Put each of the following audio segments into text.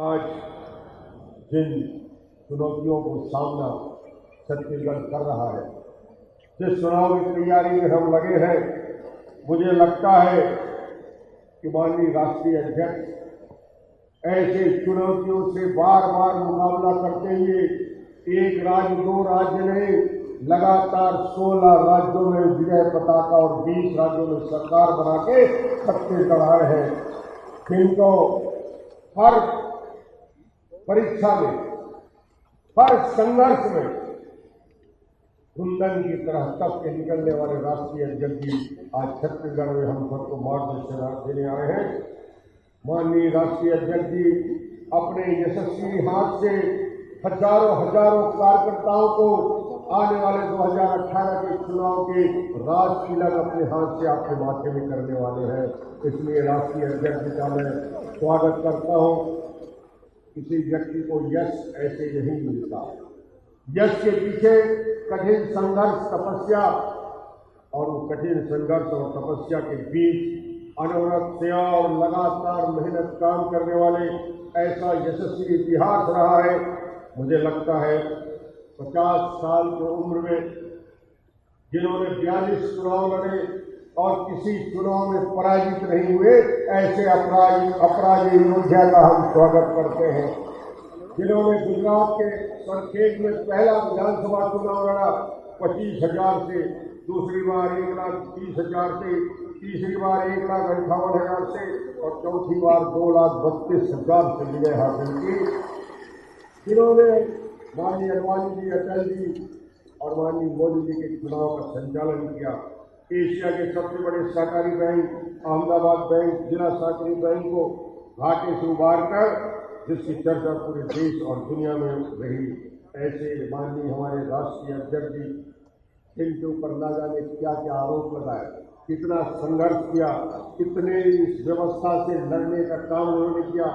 आज जिन चुनौतियों को सामना छत्तीसगढ़ कर रहा है, जिस चुनाव की तैयारी में हम लगे हैं, मुझे लगता है कि माननीय राष्ट्रीय अध्यक्ष ऐसे चुनौतियों से बार बार मुकाबला करते हुए एक राज्य, दो राज्य नहीं लगातार 16 राज्यों में विजय पताका और 20 राज्यों में सरकार बना के सत्ते चढ़ाए हैं। जिनको हर परीक्षा में, हर संघर्ष में, कुंदन की तरह तप के निकलने वाले राष्ट्रीय अध्यक्ष जी, आज छत्तीसगढ़ में हम सबको मार्गदर्शन देने आए हैं। माननीय राष्ट्रीय अध्यक्ष जी, अपने यशस्वी हाथ से हज़ारों हज़ारों कार्यकर्ताओं को आने वाले 2018 के चुनाव के राज अपने हाथ से आपके माथे में करने वाले हैं। इसलिए राष्ट्रीय अध्यक्ष जी का मैं स्वागत करता हूँ। किसी व्यक्ति को यश ऐसे नहीं मिलता। यश के पीछे कठिन संघर्ष, तपस्या और वो कठिन संघर्ष और तपस्या के बीच अनवरत सेवा और लगातार मेहनत काम करने वाले ऐसा यशस्वी इतिहास रहा है। मुझे लगता है पचास साल की उम्र में जिन्होंने बयालीस चुनाव लड़े और किसी चुनाव में पराजित नहीं हुए, ऐसे अपराधी अपराधी योद्धा का हम स्वागत करते हैं। जिन्होंने गुजरात के सरखेज में पहला विधानसभा चुनाव लड़ा, पच्चीस हज़ार से। दूसरी बार एक लाख तीस हज़ार से, तीसरी बार एक लाख अंठावन हज़ार से और चौथी बार दो लाख बत्तीस हज़ार से विजय हासिल की। जिन्होंने माननीय अडवाणी जी अटल जी और माननीय मोदी जी के चुनाव का संचालन किया। एशिया के सबसे बड़े सहकारी बैंक, अहमदाबाद बैंक, जिला सहकारी बैंक को घाटे से उबार कर जिसकी चर्चा पूरे देश और दुनिया में रही। ऐसे माननीय हमारे राष्ट्रीय अध्यक्ष जी, इनके ऊपर ना जाने क्या क्या आरोप लगाए, कितना संघर्ष किया, कितने इस व्यवस्था से लड़ने का काम उन्होंने किया,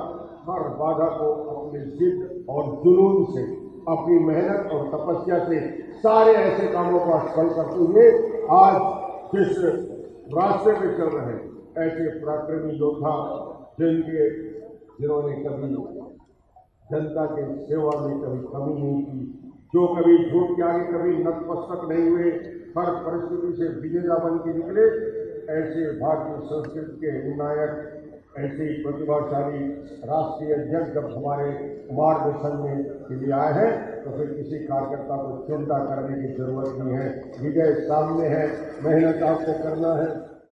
हर बाधा को अपनी जिद और जुनून से, अपनी मेहनत और तपस्या से सारे ऐसे कामों को असफल करते हुए आज जिस रास्ते पे चल रहे हैं, ऐसे पराक्रमी योद्धा जिनके, जिन्होंने कभी जनता के सेवा में कभी कमी नहीं की, जो कभी झूठ के आगे कभी नतमस्तक नहीं हुए, हर परिस्थिति से विजेता बन के निकले, ऐसे भारतीय संस्कृति के नायक ऐसे प्रतिभाशाली राष्ट्रीय अध्यक्ष जब हमारे मार्गदर्शन में के लिए आए हैं तो फिर किसी कार्यकर्ता को चिंता करने की ज़रूरत नहीं है। विजय सामने है, मेहनत आपको करना है।